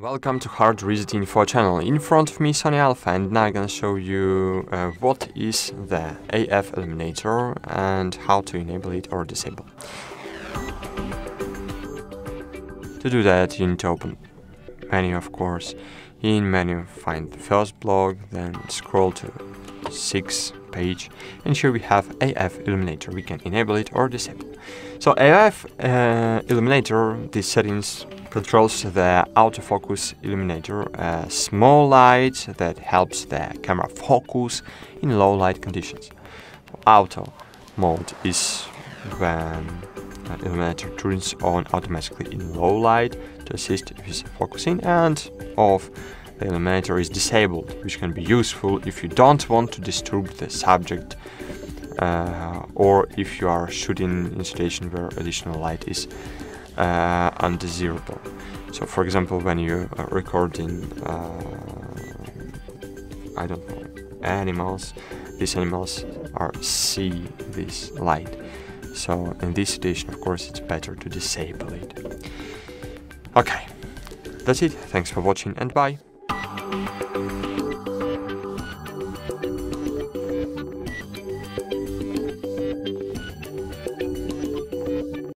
Welcome to Hard Reset Info channel. In front of me Sony Alpha and now I'm gonna show you uh, what is the AF Illuminator and how to enable it or disable. To do that you need to open menu of course. In menu find the first blog, then scroll to 6 page and here we have AF Illuminator. We can enable it or disable. So AF uh, Illuminator, these settings controls the autofocus illuminator, a small light that helps the camera focus in low light conditions. Auto mode is when the illuminator turns on automatically in low light to assist with focusing and off the illuminator is disabled, which can be useful if you don't want to disturb the subject uh, or if you are shooting in a situation where additional light is uh, undesirable. So, for example, when you are recording, uh, I don't know, animals, these animals are see this light. So, in this situation, of course, it's better to disable it. Okay, that's it. Thanks for watching and bye.